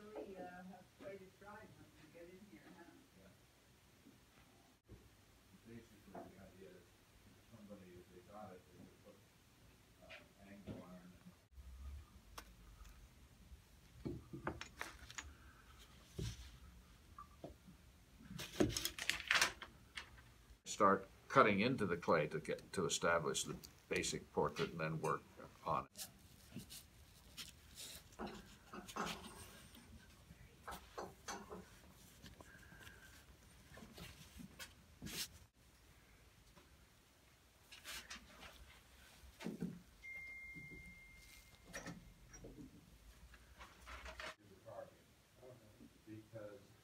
Yeah, you really, uh, have quite a drive once you get in here, huh? Basically, the idea is somebody, if they got it, they could put, uh, angle iron and Start cutting into the clay to get, to establish the basic portrait and then work on it. because